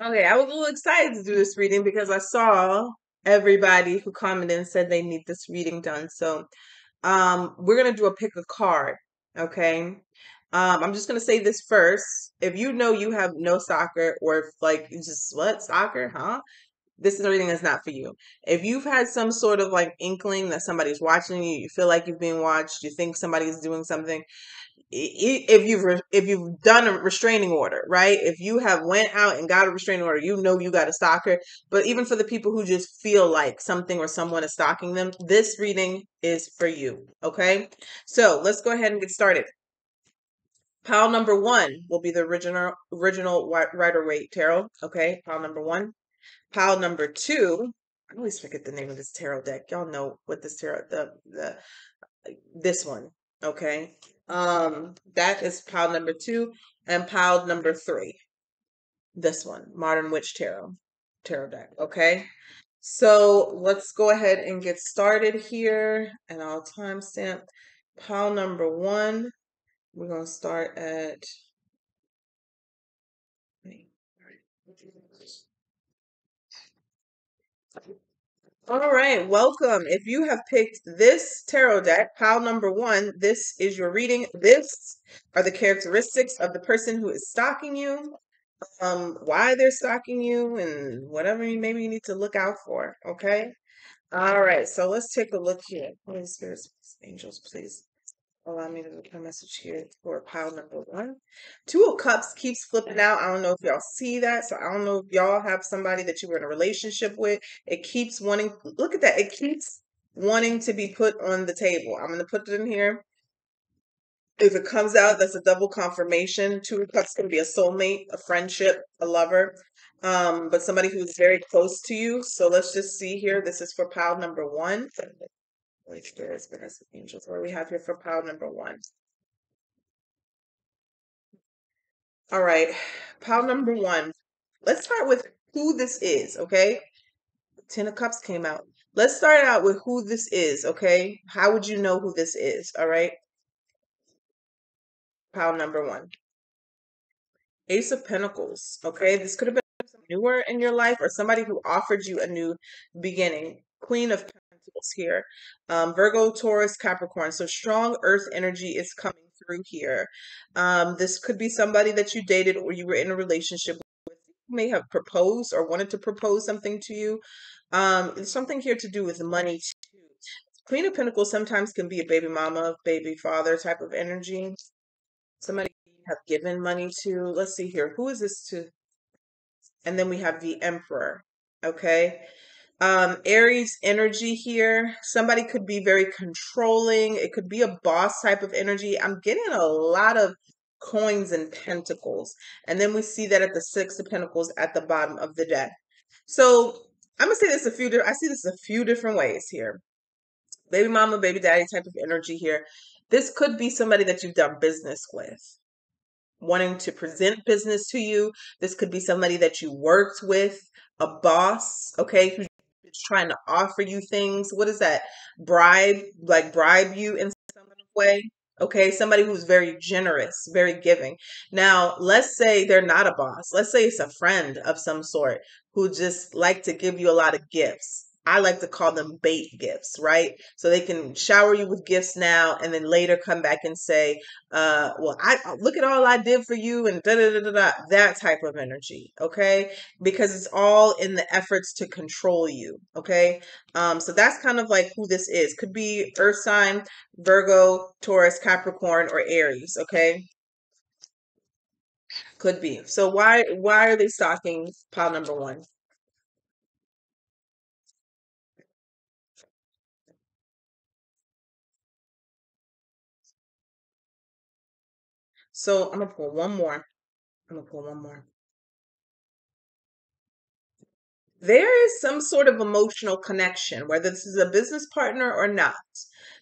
Okay, I was a little excited to do this reading because I saw everybody who commented and said they need this reading done. So, um, we're gonna do a pick a card. Okay. Um, I'm just gonna say this first. If you know you have no soccer, or if like just what soccer, huh? This is a reading is not for you. If you've had some sort of like inkling that somebody's watching you, you feel like you've been watched, you think somebody's doing something, if you've if you've done a restraining order, right? If you have went out and got a restraining order, you know you got a stalker. But even for the people who just feel like something or someone is stalking them, this reading is for you. Okay, so let's go ahead and get started. Pile number one will be the original original Rider Waite tarot. Okay, pile number one. Pile number two. I always forget the name of this tarot deck. Y'all know what this tarot the the this one. Okay, um, that is pile number two and pile number three. This one, Modern Witch Tarot, tarot deck. Okay. So let's go ahead and get started here and I'll timestamp pile number one. We're going to start at all right, welcome. If you have picked this tarot deck, pile number one, this is your reading. This are the characteristics of the person who is stalking you, um, why they're stalking you, and whatever you maybe you need to look out for. Okay. All right, so let's take a look here. Holy Spirit, angels, please allow me to look a message here for pile number one. Two of Cups keeps flipping out. I don't know if y'all see that. So I don't know if y'all have somebody that you were in a relationship with. It keeps wanting, look at that. It keeps wanting to be put on the table. I'm going to put it in here. If it comes out, that's a double confirmation. Two of Cups can be a soulmate, a friendship, a lover, um, but somebody who's very close to you. So let's just see here. This is for pile number one. Holy Spirit, Spirit, angels. What do we have here for pile number one? All right, pile number one. Let's start with who this is, okay? Ten of Cups came out. Let's start out with who this is, okay? How would you know who this is, all right? Pile number one. Ace of Pentacles, okay? This could have been newer in your life or somebody who offered you a new beginning. Queen of here. Um, Virgo, Taurus, Capricorn. So strong earth energy is coming through here. Um, this could be somebody that you dated or you were in a relationship with. You may have proposed or wanted to propose something to you. Um, something here to do with money too. Queen of Pentacles sometimes can be a baby mama, baby father type of energy. Somebody have given money to. Let's see here. Who is this to? And then we have the Emperor. Okay. Um, Aries energy here. Somebody could be very controlling. It could be a boss type of energy. I'm getting a lot of coins and pentacles. And then we see that at the six of pentacles at the bottom of the deck. So I'm gonna say this a few I see this a few different ways here. Baby mama, baby daddy type of energy here. This could be somebody that you've done business with wanting to present business to you. This could be somebody that you worked with, a boss, okay, who trying to offer you things. What is that? Bribe, like bribe you in some way. Okay, somebody who's very generous, very giving. Now, let's say they're not a boss. Let's say it's a friend of some sort who just like to give you a lot of gifts. I like to call them bait gifts, right? So they can shower you with gifts now and then later come back and say, uh, well, I uh, look at all I did for you and da da da da da that type of energy, okay? Because it's all in the efforts to control you, okay? Um, so that's kind of like who this is. Could be Earth sign, Virgo, Taurus, Capricorn, or Aries, okay? Could be. So why why are they stalking pile number one? So I'm gonna pull one more. I'm gonna pull one more. There is some sort of emotional connection, whether this is a business partner or not.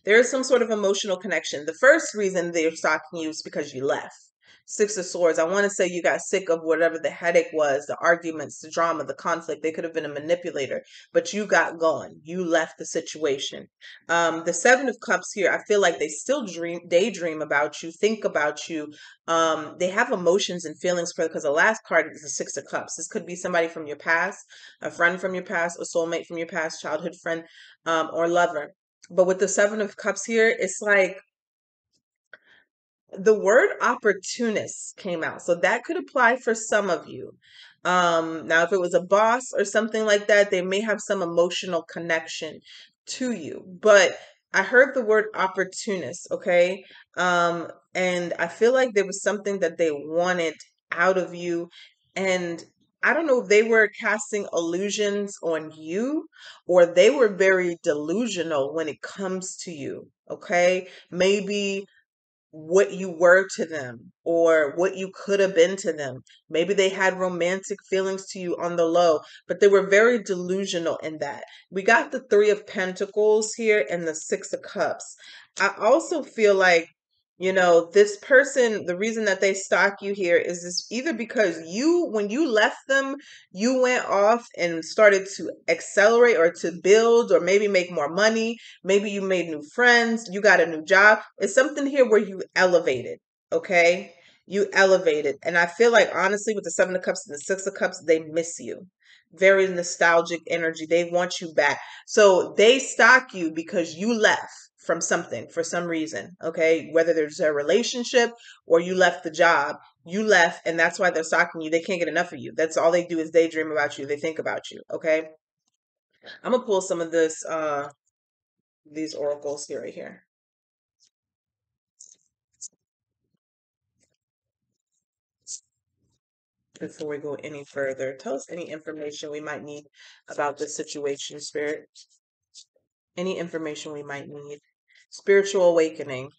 There is some sort of emotional connection. The first reason they're stalking you is because you left. Six of Swords. I want to say you got sick of whatever the headache was, the arguments, the drama, the conflict. They could have been a manipulator, but you got going. You left the situation. Um, the Seven of Cups here, I feel like they still dream, daydream about you, think about you. Um, they have emotions and feelings for because the last card is the Six of Cups. This could be somebody from your past, a friend from your past, a soulmate from your past, childhood friend, um, or lover. But with the Seven of Cups here, it's like the word opportunist came out. So that could apply for some of you. Um, now, if it was a boss or something like that, they may have some emotional connection to you. But I heard the word opportunist, okay? Um, and I feel like there was something that they wanted out of you. And I don't know if they were casting illusions on you or they were very delusional when it comes to you, okay? Maybe what you were to them or what you could have been to them. Maybe they had romantic feelings to you on the low, but they were very delusional in that. We got the Three of Pentacles here and the Six of Cups. I also feel like you know this person the reason that they stalk you here is this either because you when you left them you went off and started to accelerate or to build or maybe make more money. Maybe you made new friends. You got a new job. It's something here where you elevated okay? You elevated. And i feel like honestly with the seven of cups and the six of cups they miss you. Very nostalgic energy. They want you back. So they stalk you because you left from something for some reason, okay? Whether there's a relationship or you left the job, you left and that's why they're stalking you. They can't get enough of you. That's all they do is daydream about you. They think about you, okay? I'm going to pull some of this uh these oracles here right here. Before we go any further, tell us any information we might need about this situation, Spirit. Any information we might need spiritual awakening,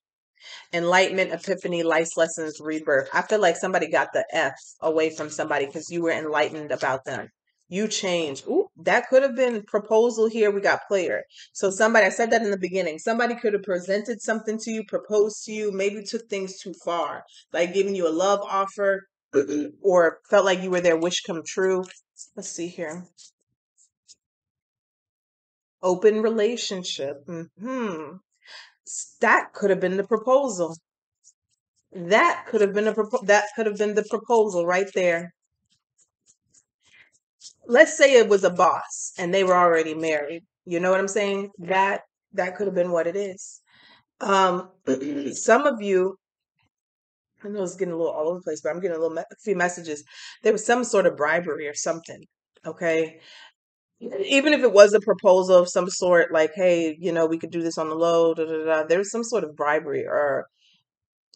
enlightenment, epiphany, life lessons, rebirth. I feel like somebody got the F away from somebody because you were enlightened about them. You changed. Ooh, that could have been proposal here. We got player. So somebody, I said that in the beginning. Somebody could have presented something to you, proposed to you, maybe took things too far, like giving you a love offer or felt like you were their wish come true. Let's see here. Open relationship. Hmm that could have been the proposal. That could have been a propo- that could have been the proposal right there. Let's say it was a boss and they were already married. You know what I'm saying? That that could have been what it is. Um, some of you, I know it's getting a little all over the place, but I'm getting a little me- a few messages. There was some sort of bribery or something. Okay, even if it was a proposal of some sort, like, hey, you know, we could do this on the low, da, da, da, there's some sort of bribery or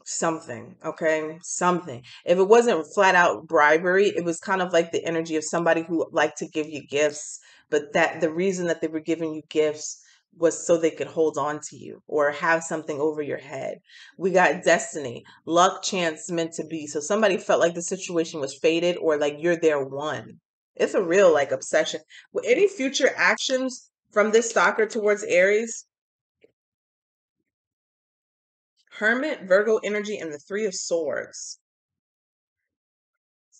something, okay? Something. If it wasn't flat out bribery, it was kind of like the energy of somebody who liked to give you gifts, but that the reason that they were giving you gifts was so they could hold on to you or have something over your head. We got destiny, luck, chance, meant to be. So somebody felt like the situation was fated or like you're their one. It's a real like obsession. With any future actions from this stalker towards Aries, Hermit, Virgo energy, and the Three of Swords.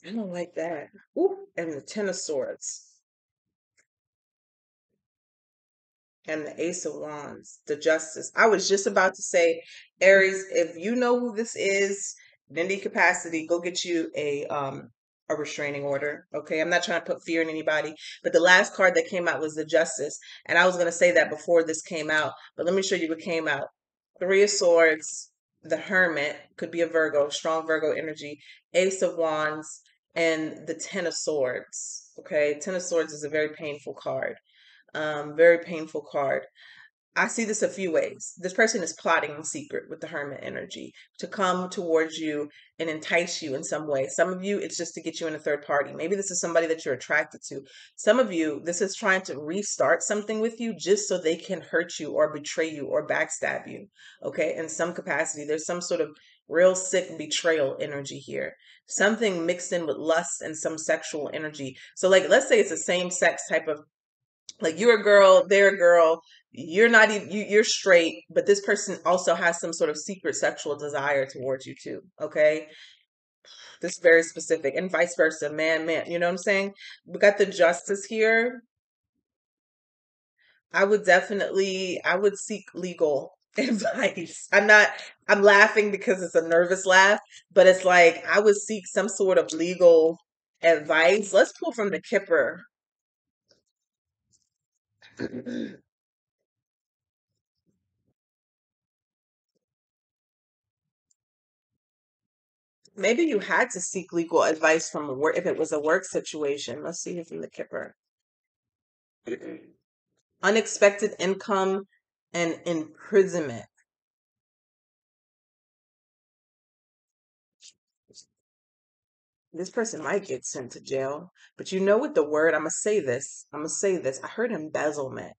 I don't like that. Ooh, and the Ten of Swords. And the Ace of Wands, the Justice. I was just about to say, Aries, if you know who this is, in any capacity, go get you a um a restraining order. Okay. I'm not trying to put fear in anybody, but the last card that came out was the justice. And I was going to say that before this came out, but let me show you what came out. Three of Swords, the Hermit, could be a Virgo, strong Virgo energy, Ace of Wands, and the Ten of Swords. Okay. Ten of Swords is a very painful card. Um, very painful card. I see this a few ways. This person is plotting in secret with the hermit energy to come towards you and entice you in some way. Some of you, it's just to get you in a third party. Maybe this is somebody that you're attracted to. Some of you, this is trying to restart something with you just so they can hurt you or betray you or backstab you. Okay. In some capacity, there's some sort of real sick betrayal energy here. Something mixed in with lust and some sexual energy. So, like, let's say it's a same sex type of like you're a girl, they're a girl, you're not even you, you're straight but this person also has some sort of secret sexual desire towards you too okay This is very specific, and vice versa, man, man. You know what I'm saying? We got the justice here. I would definitely, I would seek legal advice. I'm not, I'm laughing because it's a nervous laugh, but it's like I would seek some sort of legal advice. Let's pull from the Kipper. Maybe you had to seek legal advice from a work if it was a work situation. Let's see here from the Kipper. Unexpected income and imprisonment. This person might get sent to jail, but you know what the word, I'm gonna say this. I'm gonna say this. I heard embezzlement.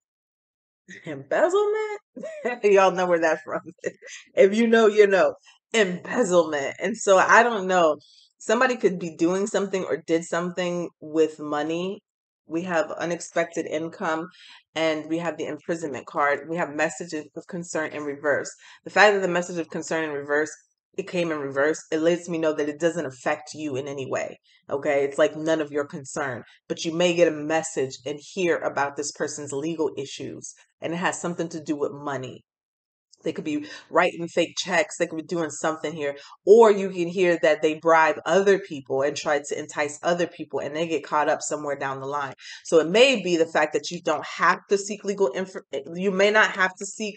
Embezzlement? Y'all know where that's from. if you know, you know. Embezzlement. And so I don't know. Somebody could be doing something or did something with money. We have unexpected income and we have the imprisonment card. We have messages of concern in reverse. The fact that the message of concern in reverse it came in reverse, it lets me know that it doesn't affect you in any way. Okay. It's like none of your concern, but you may get a message and hear about this person's legal issues, and it has something to do with money. They could be writing fake checks. They could be doing something here. Or you can hear that they bribe other people and try to entice other people and they get caught up somewhere down the line. So it may be the fact that you don't have to seek legal info. Eh, you may not have to seek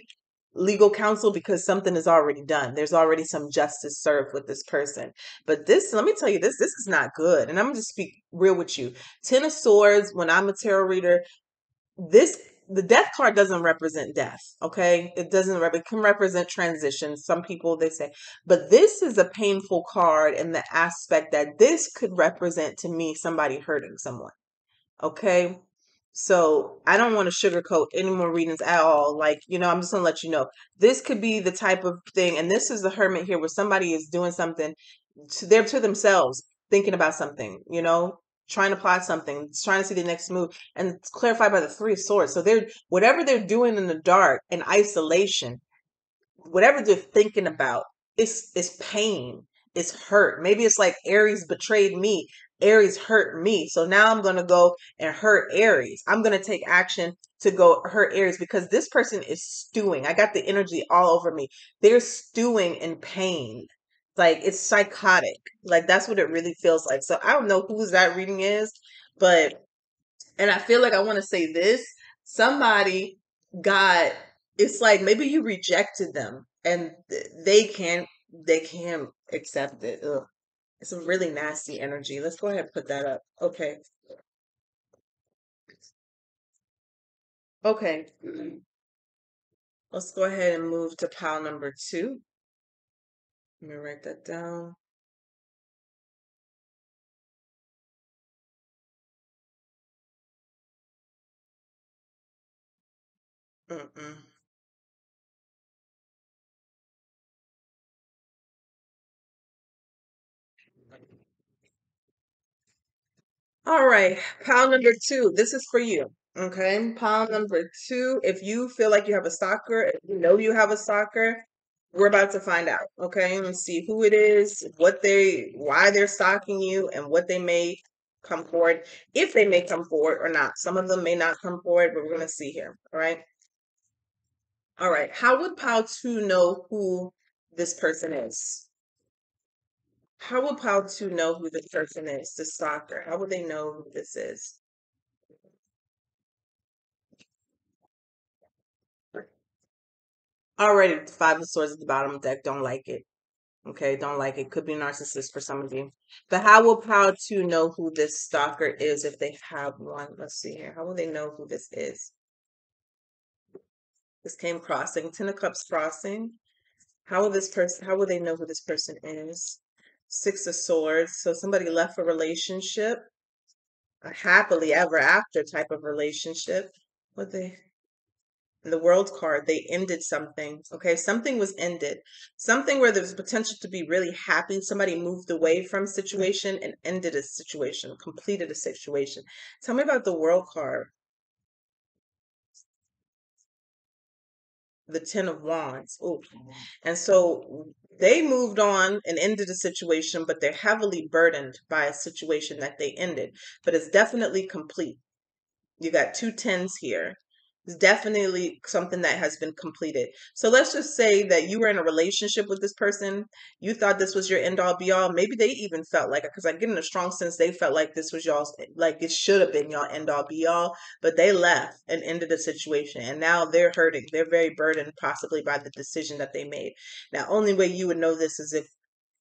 legal counsel because something is already done. There's already some justice served with this person. But this, let me tell you this, this is not good. And I'm going to speak real with you. Ten of Swords, when I'm a tarot reader, this the death card doesn't represent death okay? It doesn't it can represent transition. Some people they say but this is a painful card in the aspect that this could represent to me somebody hurting someone okay? So I don't want to sugarcoat any more readings at all. Like, you know, I'm just gonna let you know this could be the type of thing, and this is the hermit here where somebody is doing something to they're to themselves, thinking about something, you know, trying to plot something, trying to see the next move, and it's clarified by the three of swords. So they're whatever they're doing in the dark in isolation, whatever they're thinking about, it's it's pain, it's hurt. Maybe it's like Aries betrayed me. Aries hurt me. So now I'm going to go and hurt Aries. I'm going to take action to go hurt Aries because this person is stewing. I got the energy all over me. They're stewing in pain. Like it's psychotic. Like that's what it really feels like. So I don't know whose that reading is, but and I feel like I want to say this. Somebody got it's like maybe you rejected them and they can't they can't accept it. Ugh. It's a really nasty energy. Let's go ahead and put that up. Okay. Okay. Let's go ahead and move to pile number two. Let me write that down. Mm-mm. All right, pile number two. This is for you. Okay, pile number two. If you feel like you have a stalker, if you know you have a stalker, we're about to find out. Okay, let's see who it is, what they, why they're stalking you, and what they may come forward, if they may come forward or not. Some of them may not come forward, but we're gonna see here. All right. All right. How would pile two know who this person is? How would pile two know who this person is? The stalker. How would they know who this is? Already, five of swords at the bottom of the deck. Don't like it. Okay, don't like it. Could be narcissist for some of you. But how will Power 2 know who this stalker is if they have one? Let's see here. How will they know who this is? This came crossing. Ten of Cups crossing. How will this person, how will they know who this person is? Six of Swords. So somebody left a relationship, a happily ever after type of relationship. What they the world card they ended something okay something was ended something where there's potential to be really happy somebody moved away from situation and ended a situation completed a situation tell me about the world card the Ten of Wands. Ooh. Mm-hmm. And so they moved on and ended a situation, but they're heavily burdened by a situation that they ended. But it's definitely complete. You got two tens here. It's definitely something that has been completed. So let's just say that you were in a relationship with this person. You thought this was your end all be all. Maybe they even felt like it because I get in a strong sense they felt like this was y'all's like it should have been y'all end all be all, but they left and ended the situation. And now they're hurting. They're very burdened possibly by the decision that they made. Now, only way you would know this is if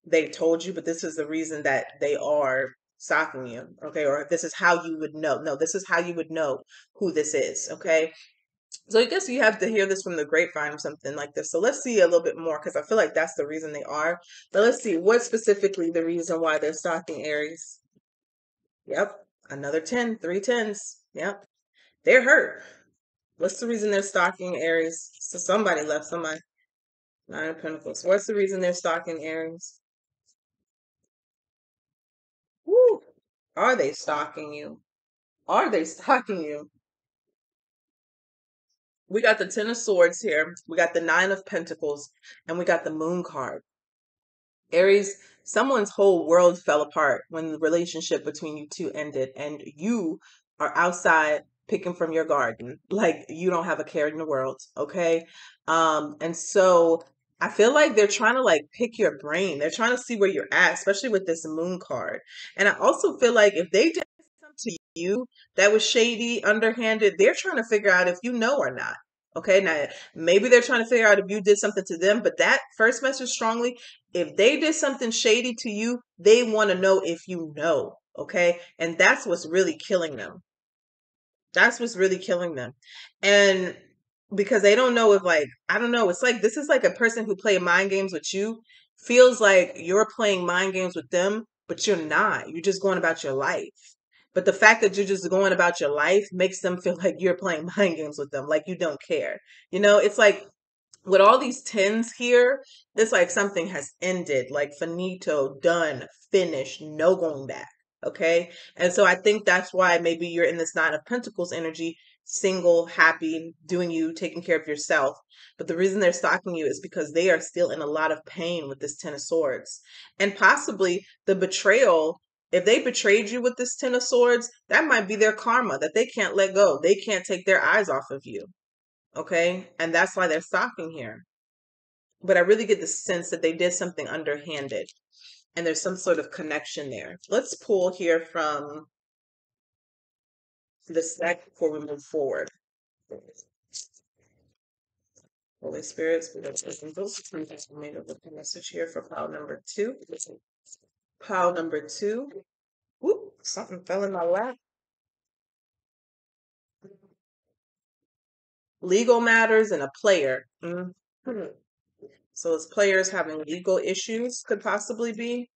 they told you, but this is the reason that they are you okay or this is how you would know no this is how you would know who this is okay so I guess you have to hear this from the grapevine or something like this. So let's see a little bit more because I feel like that's the reason they are. But let's see what specifically the reason why they're stalking Aries. Yep, another 10, three tens. Yep, they're hurt. What's the reason they're stalking Aries? So somebody left somebody. Nine of Pentacles. What's the reason they're stalking Aries? Woo! Are they stalking you? Are they stalking you? we got the Ten of Swords here, we got the Nine of Pentacles, and we got the Moon card. Aries, someone's whole world fell apart when the relationship between you two ended, and you are outside picking from your garden. Like you don't have a care in the world, okay? Um, and so I feel like they're trying to like pick your brain. They're trying to see where you're at, especially with this moon card. And I also feel like if they did something to you that was shady, underhanded, they're trying to figure out if you know or not. Okay, now maybe they're trying to figure out if you did something to them, but that first message strongly, if they did something shady to you, they want to know if you know. Okay, and that's what's really killing them. That's what's really killing them. And because they don't know if, like, I don't know, it's like this is like a person who play mind games with you feels like you're playing mind games with them, but you're not. You're just going about your life. But the fact that you're just going about your life makes them feel like you're playing mind games with them, like you don't care. You know, it's like with all these tens here, it's like something has ended, like finito, done, finished, no going back. Okay. And so I think that's why maybe you're in this nine of pentacles energy, single, happy, doing you, taking care of yourself. But the reason they're stalking you is because they are still in a lot of pain with this Ten of Swords. And possibly the betrayal if they betrayed you with this Ten of Swords, that might be their karma that they can't let go. They can't take their eyes off of you. Okay. And that's why they're stalking here. But I really get the sense that they did something underhanded and there's some sort of connection there. Let's pull here from the deck before we move forward. Holy Spirits, we have made a message here for pile number two. Pile number two. Whoop, something fell in my lap. Legal matters and a player. Mm-hmm. So it's players having legal issues could possibly be.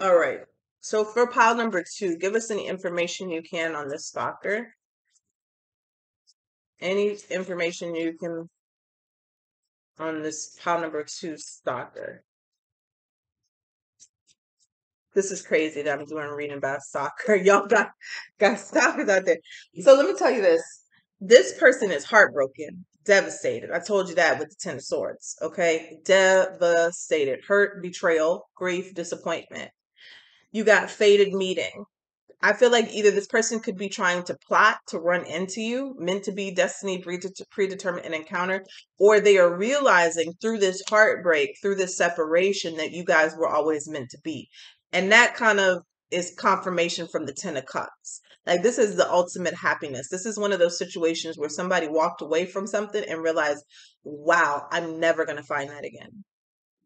All right. So for pile number two, give us any information you can on this stalker. Any information you can on this pile number two stalker. This is crazy that I'm doing reading about soccer. Y'all got got stalkers out there. So let me tell you this. This person is heartbroken, devastated. I told you that with the Ten of Swords. Okay. Devastated. Hurt, betrayal, grief, disappointment you got faded meeting. I feel like either this person could be trying to plot to run into you, meant to be destiny predetermined an encounter, or they are realizing through this heartbreak, through this separation, that you guys were always meant to be. And that kind of is confirmation from the Ten of Cups. Like, this is the ultimate happiness. This is one of those situations where somebody walked away from something and realized, wow, I'm never going to find that again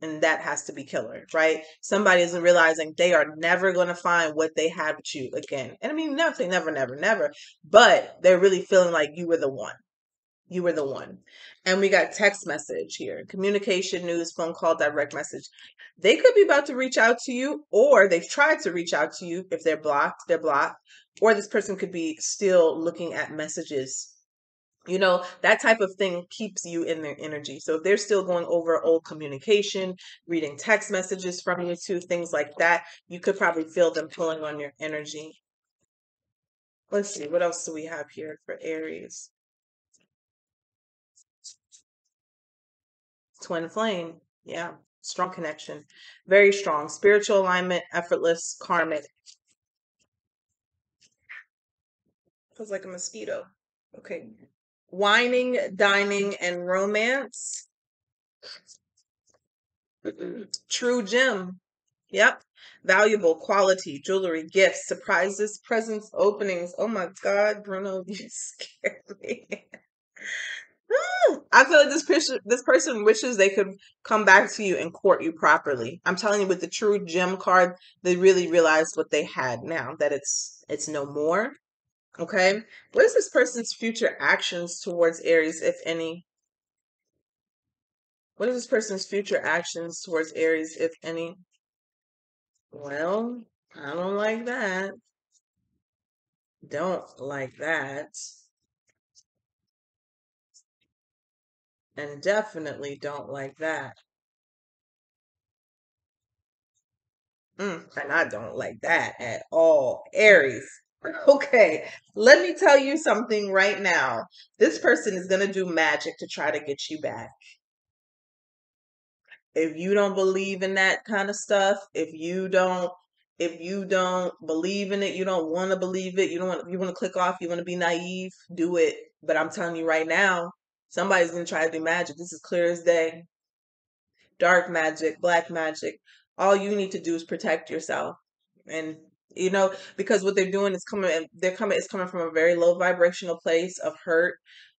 and that has to be killer, right? Somebody isn't realizing they are never going to find what they had with you again. And I mean, never say never, never, never, but they're really feeling like you were the one. You were the one. And we got text message here communication, news, phone call, direct message. They could be about to reach out to you, or they've tried to reach out to you. If they're blocked, they're blocked. Or this person could be still looking at messages. You know that type of thing keeps you in their energy. So if they're still going over old communication reading text messages from you too things like that you could probably feel them pulling on your energy. Let's see what else do we have here for aries? Twin flame yeah strong connection very strong spiritual alignment effortless karmic feels like a mosquito okay mm-hmm. Wining, dining, and romance. True gem. Yep. Valuable quality jewelry, gifts, surprises, presents, openings. Oh my God, Bruno, you scared me. I feel like this person, this person wishes they could come back to you and court you properly. I'm telling you, with the true gem card, they really realized what they had. Now that it's it's no more, Okay. What is this person's future actions towards Aries, if any? What is this person's future actions towards Aries, if any? Well, I don't like that. Don't like that. And definitely don't like that. Mm, and I don't like that at all. Aries. Okay, let me tell you something right now. This person is going to do magic to try to get you back. If you don't believe in that kind of stuff, if you don't if you don't believe in it, you don't want to believe it, you don't want you want to click off, you want to be naive, do it. But I'm telling you right now, somebody's going to try to do magic. This is clear as day. Dark magic, black magic. All you need to do is protect yourself and you know because what they're doing is coming they're coming it's coming from a very low vibrational place of hurt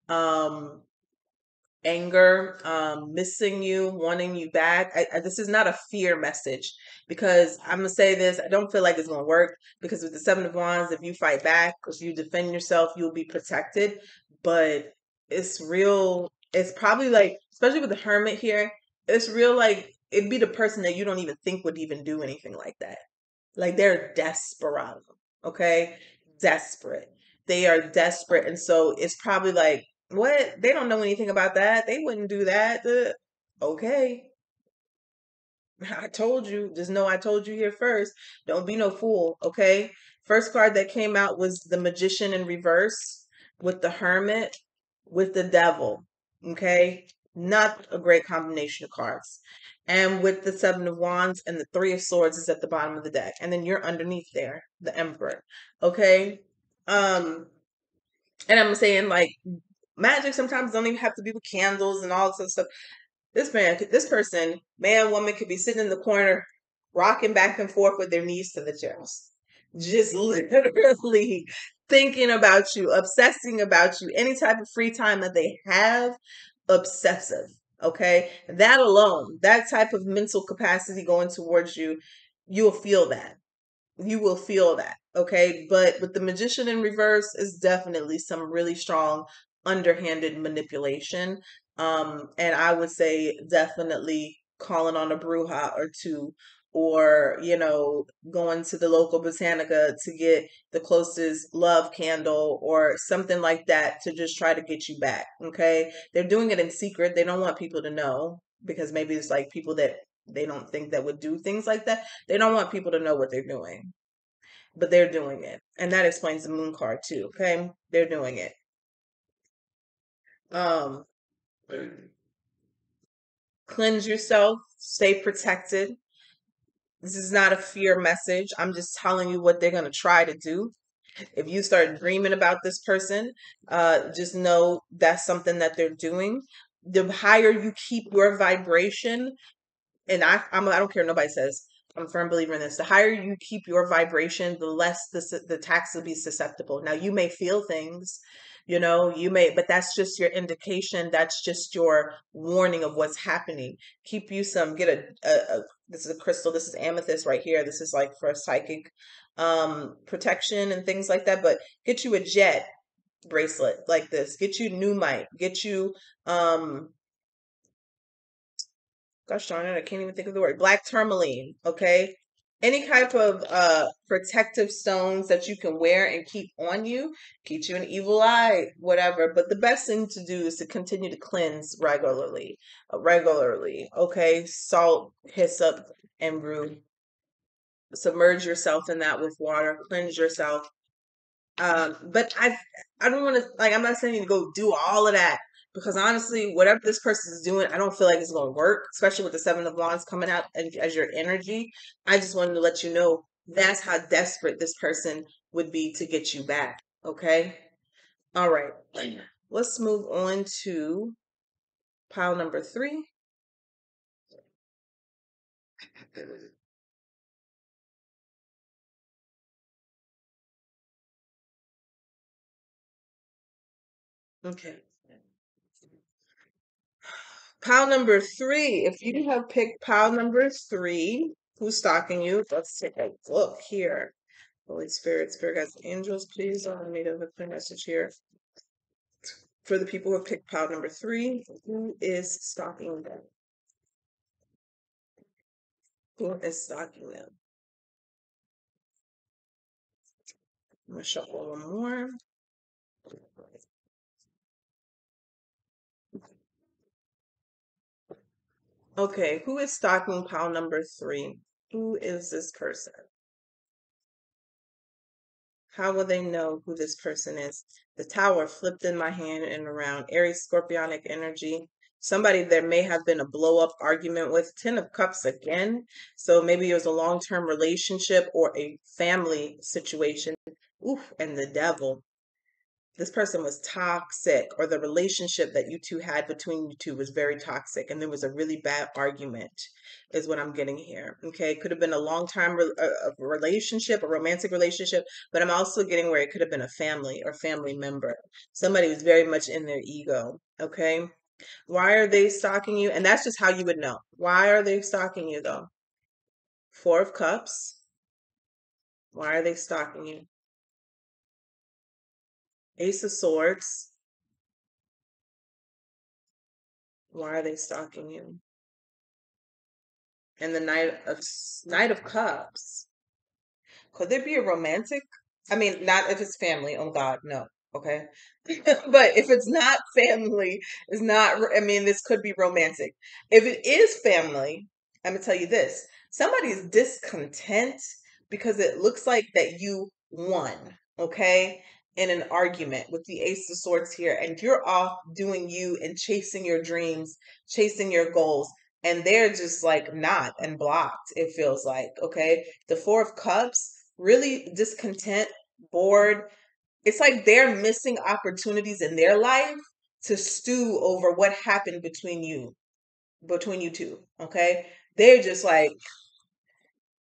um anger um missing you wanting you back. I, I, this is not a fear message because i'm gonna say this i don't feel like it's gonna work because with the seven of wands if you fight back if you defend yourself you'll be protected but it's real it's probably like especially with the hermit here it's real like it'd be the person that you don't even think would even do anything like that like they're desperate. Okay. Desperate. They are desperate. And so it's probably like, what? They don't know anything about that. They wouldn't do that. Okay. I told you. Just know I told you here first. Don't be no fool. Okay. First card that came out was the magician in reverse with the hermit with the devil. Okay. Not a great combination of cards and with the seven of wands and the three of swords is at the bottom of the deck. And then you're underneath there the emperor. Okay? Um and i'm saying like magic sometimes don't even have to be with candles and all this stuff. This man this person man woman could be sitting in the corner rocking back and forth with their knees to the chest. Just literally thinking about you obsessing about you. Any type of free time that they have obsessive Okay. That alone, that type of mental capacity going towards you, you'll feel that. You will feel that. Okay. But with the magician in reverse is definitely some really strong underhanded manipulation. Um, and I would say definitely calling on a bruja or two or you know going to the local botanica to get the closest love candle or something like that to just try to get you back okay? They're doing it in secret. They don't want people to know because maybe it's like people that they don't think that would do things like that. They don't want people to know what they're doing but they're doing it and that explains the moon card too okay? They're doing it. Um cleanse yourself stay protected this is not a fear message. I'm just telling you what they're going to try to do. If you start dreaming about this person, uh, just know that's something that they're doing. The higher you keep your vibration, and I, I'm, I don't care nobody says, I'm a firm believer in this. The higher you keep your vibration, the less the the tax will be susceptible. Now you may feel things, you know, you may, but that's just your indication. That's just your warning of what's happening. Keep you some. Get a, a, a this is a crystal. This is amethyst right here. This is like for psychic um protection and things like that. But get you a jet bracelet like this. Get you Nuummite. Get you um gosh darn it, I can't even think of the word. Black tourmaline, okay? Any type of uh protective stones that you can wear and keep on you keep you an evil eye whatever. But the best thing to do is to continue to cleanse regularly uh, regularly okay? Salt hyssop and rue submerge yourself in that with water. Cleanse yourself. Um but i i don't want to like i'm not saying you to go do all of that because honestly, whatever this person is doing, I don't feel like it's going to work, especially with the Seven of Wands coming out as your energy. I just wanted to let you know that's how desperate this person would be to get you back. Okay. All right. Let's move on to pile number three. Okay. Pile number three. If you have picked pile number three, who's stalking you? Let's take a look here. Holy Spirit, Spirit guides, angels, please allow me to have a clear message here. For the people who have picked pile number three, who is stalking them? Who is stalking them? I'm gonna shuffle one more. Okay, who is stalking pile number three? Who is this person? How will they know who this person is? The tower flipped in my hand and around. Aries scorpionic energy. Somebody there may have been a blow up argument with. Ten of Cups again. So maybe it was a long term relationship or a family situation. Oof, and the devil this person was toxic or the relationship that you two had between you two was very toxic and there was a really bad argument is what i'm getting here okay? It could have been a long time re- uh, a relationship a romantic relationship but i'm also getting where it could have been a family or family member. Somebody was very much in their ego okay? Why are they stalking you? And that's just how you would know. Why are they stalking you though? Four of cups. Why are they stalking you Ace of Swords. Why are they stalking you? And the Knight of Knight of Cups. Could there be a romantic? I mean, not if it's family. Oh God, no. Okay, but if it's not family, it's not. I mean, this could be romantic. If it is family, I'm gonna tell you this: somebody's discontent because it looks like that you won. Okay, in an argument with the ace of swords here and you're off doing you and chasing your dreams chasing your goals and they're just like not and blocked it feels like okay? The four of cups really discontent bored. It's like they're missing opportunities in their life to stew over what happened between you between you two okay? They're just like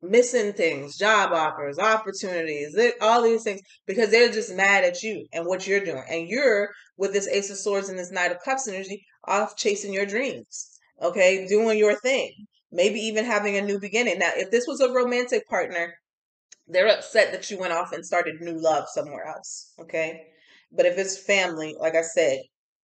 missing things, job offers, opportunities, all these things because they're just mad at you and what you're doing. And you're with this Ace of Swords and this Knight of Cups energy off chasing your dreams, okay, doing your thing, maybe even having a new beginning. Now, if this was a romantic partner, they're upset that you went off and started new love somewhere else, okay? But if it's family, like I said,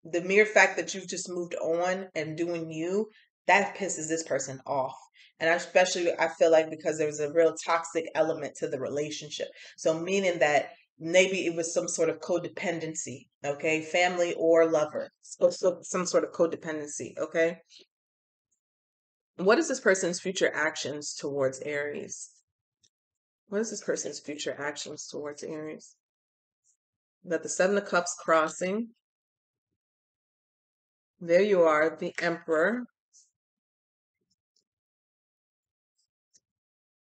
the mere fact that you've just moved on and doing you, that pisses this person off and especially I feel like because there was a real toxic element to the relationship. So meaning that maybe it was some sort of codependency, okay, family or lover, so, so some sort of codependency, okay. What is this person's future actions towards Aries? What is this person's future actions towards Aries? That the Seven of Cups crossing. There you are, the Emperor.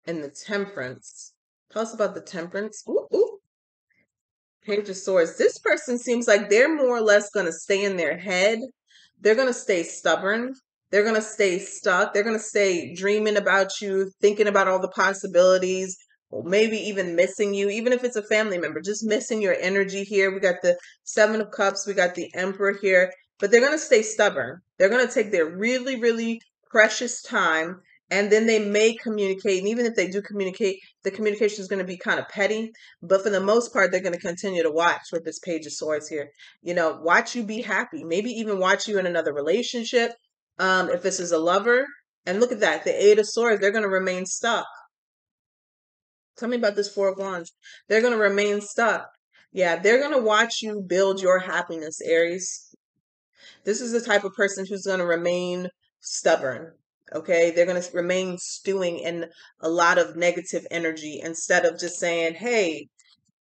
And the temperance. Tell us about the temperance. Ooh, ooh. Page of Swords. This person seems like they're more or less going to stay in their head. They're going to stay stubborn. They're going to stay stuck. They're going to stay dreaming about you, thinking about all the possibilities, or maybe even missing you, even if it's a family member, just missing your energy here. We got the Seven of Cups, we got the Emperor here, but they're going to stay stubborn. They're going to take their really, really precious time and then they may communicate and even if they do communicate the communication is going to be kind of petty but for the most part they're going to continue to watch with this page of swords here you know watch you be happy maybe even watch you in another relationship um if this is a lover and look at that the eight of swords they're going to remain stuck Tell me about this Four of Wands. They're going to remain stuck. Yeah, they're going to watch you build your happiness, Aries. This is the type of person who's going to remain stubborn. Okay, they're going to remain stewing in a lot of negative energy instead of just saying, hey,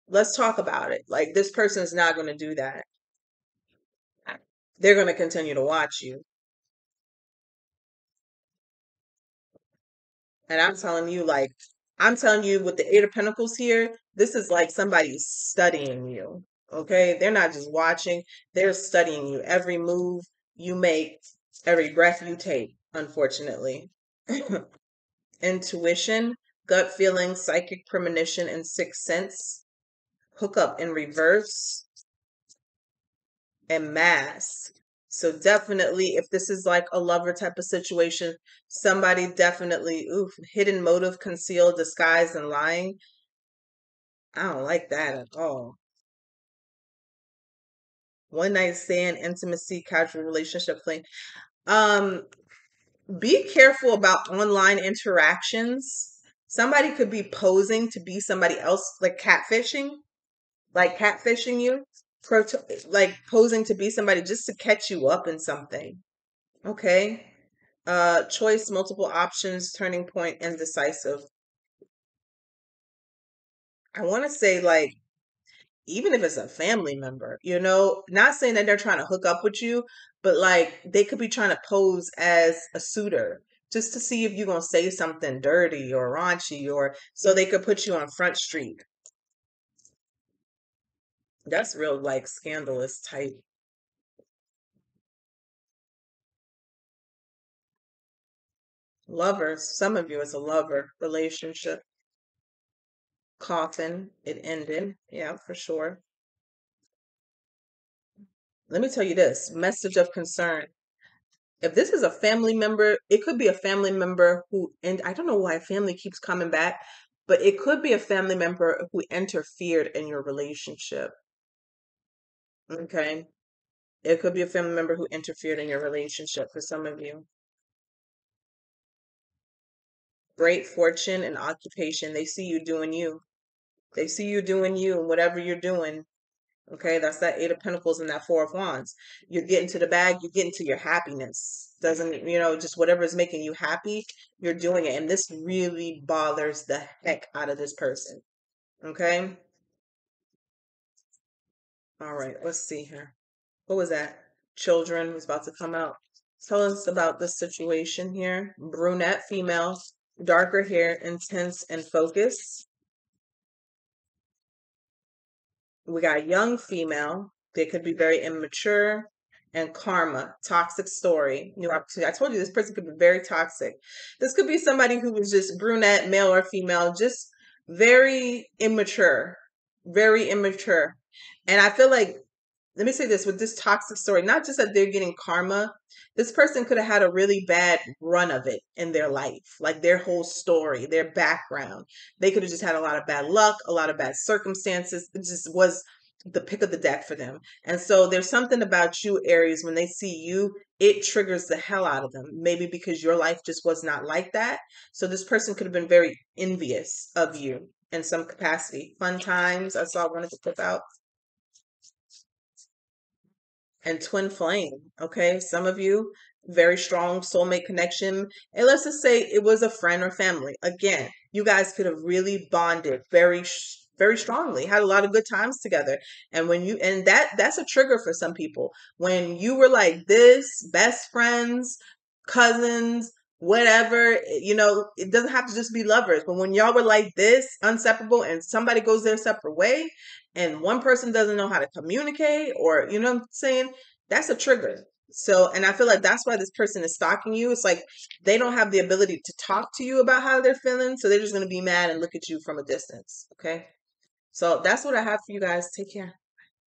let's talk about it. Like, this person is not going to do that. They're going to continue to watch you. And I'm telling you, like, I'm telling you, with the Eight of Pentacles here, this is like somebody studying you. Okay, they're not just watching, they're studying you. Every move you make, every breath you take, unfortunately. Intuition, gut feeling, psychic premonition, and sixth sense. hookup in reverse. And mask. So definitely, if this is like a lover type of situation, somebody definitely, oof, hidden motive, concealed, disguise, and lying. I don't like that at all. One night stand, intimacy, casual relationship thing. Um, be careful about online interactions. Somebody could be posing to be somebody else, like catfishing, like catfishing you like posing to be somebody just to catch you up in something. Okay. Uh choice, multiple options, turning point, indecisive. I want to say like even if it's a family member, you know, not saying that they're trying to hook up with you, but like they could be trying to pose as a suitor just to see if you're going to say something dirty or raunchy or so they could put you on front street that's real like scandalous type. Lovers, some of you it's a lover relationship. Coffin, it ended. Yeah, for sure. Let me tell you this message of concern. If this is a family member, it could be a family member who, and I don't know why family keeps coming back, but it could be a family member who interfered in your relationship. Okay. It could be a family member who interfered in your relationship for some of you. Great fortune and occupation. They see you doing you. They see you doing you and whatever you're doing. Okay, that's that Eight of Pentacles and that Four of Wands. You're getting to the bag, you're getting to your happiness. Doesn't, you know, just whatever is making you happy, you're doing it. And this really bothers the heck out of this person. Okay? All right, let's see here. What was that? Children was about to come out. Tell us about the situation here. Brunette female, darker hair, intense and focused. We got a young female. They could be very immature and karma, toxic story, new opportunity. I told you this person could be very toxic. This could be somebody who was just brunette, male or female, just very immature, very immature. And I feel like, let me say this with this toxic story, not just that they're getting karma, this person could have had a really bad run of it in their life, like their whole story, their background. They could have just had a lot of bad luck, a lot of bad circumstances. It just was the pick of the deck for them. And so there's something about you, Aries, when they see you, it triggers the hell out of them. Maybe because your life just was not like that. So this person could have been very envious of you in some capacity. Fun times. I saw one of the clip out and twin flame. Okay. Some of you, very strong soulmate connection. And let's just say it was a friend or family. Again, you guys could have really bonded very, very strongly, had a lot of good times together. And when you, and that, that's a trigger for some people. When you were like this, best friends, cousins, whatever, eh, you know, it doesn't have to just be lovers. But when y'all were like this, inseparable, and somebody goes their separate way, and one person doesn't know how to communicate, or you know what I'm saying, that's a trigger. So, and I feel like that's why this person is stalking you. It's like they don't have the ability to talk to you about how they're feeling. So they're just going to be mad and look at you from a distance. Okay. So that's what I have for you guys. Take care.